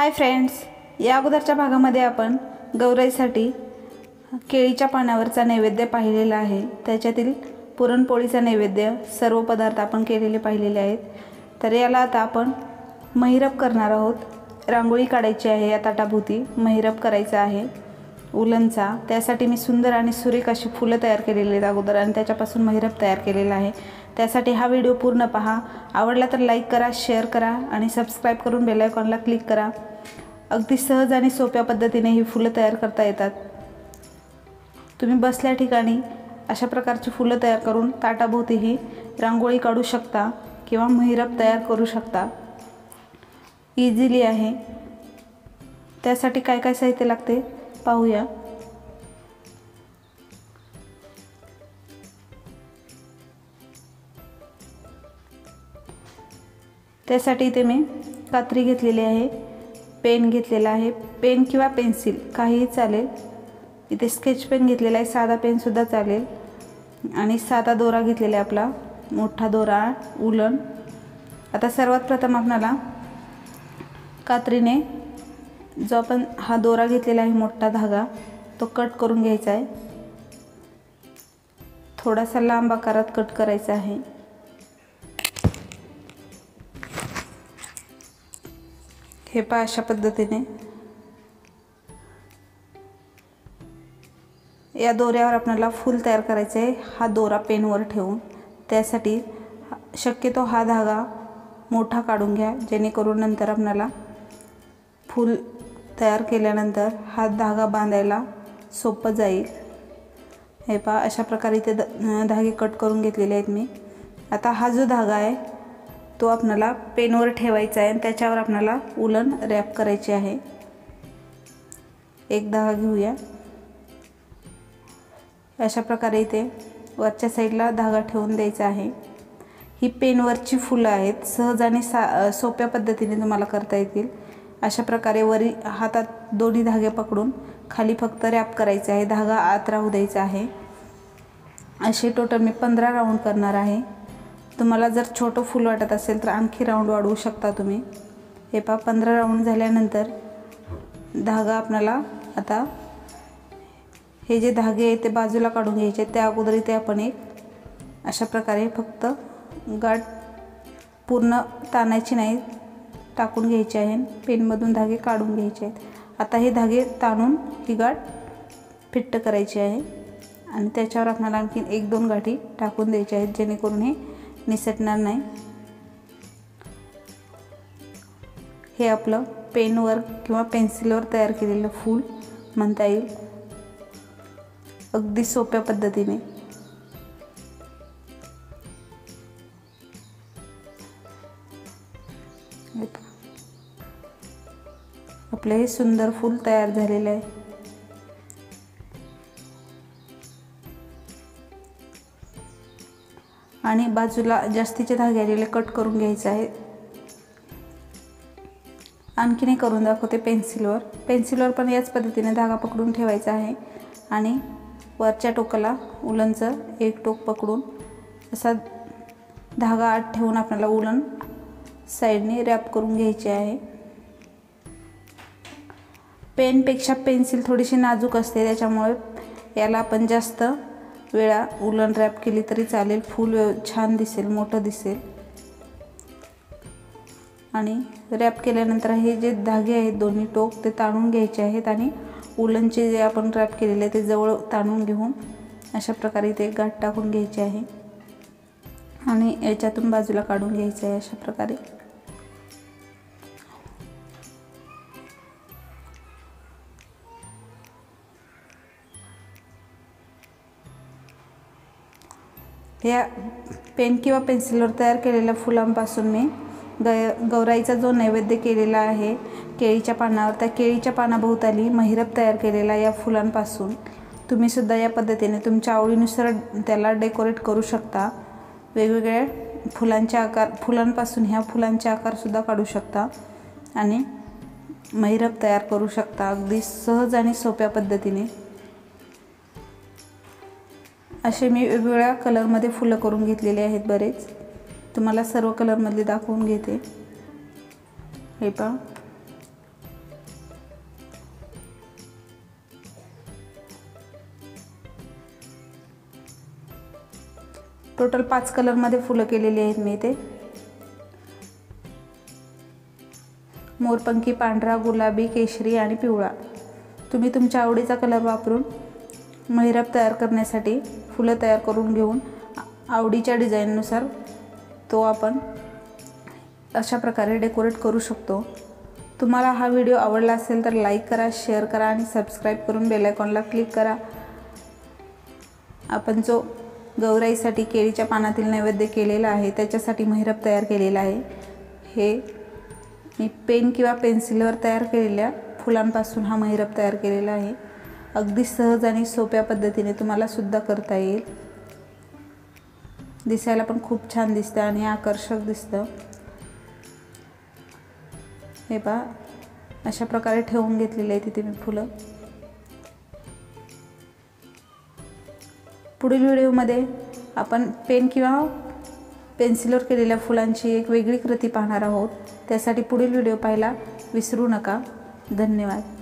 Hi friends या अगोदरच्या भागामध्ये आपण गौराईसाठी केळीच्या पानावरचा नैवेद्य पाहिलेला आहे. त्याच्यातील पुरणपोळीचा नैवेद्य सर्व पदार्थ आपण केलेले पाहिलेले आहेत. तर याला आता आपण महिरप करणार आहोत. रांगोळी काढायची आहे या ताटाभोवती. महिरप करायचा आहे. उलनचा. त्यासाठी मी सुंदर आणि सुरेख अशी फुलं तयार केलेली आहेत अगोदर आणि त्याच्यापासून महिरप तयार केलेला आहे. त्यासाठी हा व्हिडिओ पूर्ण पहा. आवडला तर लाईक करा शेअर करा आणि सबस्क्राईब करून बेलायकॉनला क्लिक करा. अगदी सहज आणि सोप्या पद्धतीने ही फुलं तयार करता येतात. तुम्ही बसल्या ठिकाणी अशा प्रकारची फुलं तयार करून ताटाभोवतीही रांगोळी काढू शकता किंवा महिरप तयार करू शकता. इझिली आहे. त्यासाठी काय काय साहित्य लागते? पाहूया. त्यासाठी इथे मी कात्री घेतलेली आहे पेन घेतलेला आहे पेन किंवा पेन्सिल काहीही चालेल. इथे स्केच पेन घेतलेला आहे साधा पेनसुद्धा चालेल. आणि साधा दोरा घेतलेला आहे आपला मोठा दोरा उलन. आता सर्वात प्रथम आपणाला कात्रीने जो आपण हा दोरा घेतलेला आहे मोठा धागा तो कट करून घ्यायचा आहे. थोडासा लांब आकारात कट करायचा आहे. हे पहा अशा पद्धतीने. या दोऱ्यावर आपल्याला फूल तयार करायचं आहे. हा दोरा पेनवर ठेवून. त्यासाठी शक्यतो हा धागा मोठा काढून घ्या जेणेकरून नंतर आपल्याला फूल तयार केल्यानंतर हा धागा बांधायला सोपं जाईल. हे पहा अशा प्रकारे इथे द धागे कट करून घेतलेले आहेत मी. आता हा जो धागा आहे तो आपणाला पेनवर ठेवायचा आहे आणि त्याच्यावर आपणाला उलन रॅप करायची आहे. एक धागा घेऊया. अशा प्रकारे इथे वरच्या साईडला धागा ठेवून द्यायचा आहे. ही पेनवरची फुलं आहेत सहज आणि सा सोप्या पद्धतीने तुम्हाला करता येतील. अशा प्रकारे वरी हातात दोन्ही धागे पकडून खाली फक्त रॅप करायचे आहे धागा आत राहू द्यायचा आहे. असे टोटल मी पंधरा राऊंड करणार आहे. तुम्हाला जर छोटं फूल वाटत असेल तर आणखी राऊंड वाढवू शकता तुम्ही. हे पहा पंधरा राऊंड झाल्यानंतर धागा आपल्याला आता हे जे धागे आहेत ते बाजूला काढून घ्यायचे. त्या अगोदर इथे आपण एक अशा प्रकारे फक्त गाठ पूर्ण ताणायची नाही टाकून घ्यायची आहे. पेनमधून धागे काढून घ्यायचे आहेत. आता हे धागे ताणून ही गाठ फिट्ट करायची आहे. आणि त्याच्यावर आपल्याला आणखीन एक दोन गाठी टाकून द्यायची आहेत जेणेकरून हे निसटणार नाही. हे आपलं पेनवर किंवा पेन्सिलवर तयार केलेलं फूल म्हणता येईल. अगदी सोप्या पद्धतीने. आपलं हे सुंदर फूल तयार झालेलं आहे. आणि बाजूला जास्तीचे धागे आलेले कट करून घ्यायचे आहे आणखीनही करून दाखवते पेन्सिलवर. पेन्सिलवर पण याच पद्धतीने धागा पकडून ठेवायचा आहे. आणि वरच्या टोकाला उलनचं एक टोक पकडून असा धागा आत ठेवून आपल्याला उलन साईडने रॅप करून घ्यायचे आहे. पेनपेक्षा पेन्सिल थोडीशी नाजूक असते त्याच्यामुळे याला आपण जास्त वेळा उलन रॅप केली तरी चालेल. फूल छान दिसेल मोठं दिसेल. आणि रॅप केल्यानंतर हे जे धागे आहेत दोन्ही टोक ते ताणून घ्यायचे आहेत आणि उलनचे जे आपण रॅप केलेले आहे ते जवळ ताणून घेऊन अशा प्रकारे ते गाठ टाकून घ्यायचे आहे. आणि याच्यातून बाजूला काढून घ्यायचं आहे अशा प्रकारे. या पेन किंवा पेन्सिलवर तयार केलेल्या फुलांपासून मी ग गौराईचा जो नैवेद्य केलेला आहे केळीच्या पानावर त्या केळीच्या पानाभोवताली महिरप तयार केलेला या फुलांपासून तुम्हीसुद्धा या पद्धतीने तुमच्या आवडीनुसार त्याला डेकोरेट करू शकता. वेगवेगळ्या फुलांचे आकार फुलांपासून ह्या फुलांचे आकारसुद्धा काढू शकता आणि महिरप तयार करू शकता. अगदी सहज आणि सोप्या पद्धतीने. असे मी वेगवेगळ्या कलरमध्ये फुलं करून घेतलेले आहेत बरेच. तुम्हाला सर्व कलरमधले दाखवून घेते. हे पहा. टोटल पाच कलरमध्ये फुलं केलेली आहेत मी ते मोरपंखी पांढरा गुलाबी केशरी आणि पिवळा. तुम्ही तुमच्या आवडीचा कलर वापरून महिरप तयार करण्यासाठी फुलं तयार करून घेऊन आवडीच्या डिझाईननुसार तो आपण अशा प्रकारे डेकोरेट करू शकतो. तुम्हाला हा व्हिडिओ आवडला असेल तर लाईक करा शेअर करा आणि सबस्क्राईब करून बेलायकॉनला क्लिक करा. आपण जो गौराईसाठी केळीच्या पानातील नैवेद्य केलेला आहे त्याच्यासाठी महिरप तयार केलेला आहे. हे मी पेन किंवा पेन्सिलवर तयार केलेल्या फुलांपासून हा महिरप तयार केलेला आहे. अगदी सहज आणि सोप्या पद्धतीने तुम्हाला सुद्धा करता येईल. दिसायला पण खूप छान दिसतं आणि आकर्षक दिसतं. हे पहा अशा प्रकारे ठेवून घेतलेले आहे तिथे मी फुलं. पुढील व्हिडिओमध्ये आपण पेन किंवा पेन्सिलवर केलेल्या फुलांची एक वेगळी कृती पाहणार आहोत. त्यासाठी पुढील व्हिडिओ पाहायला विसरू नका. धन्यवाद.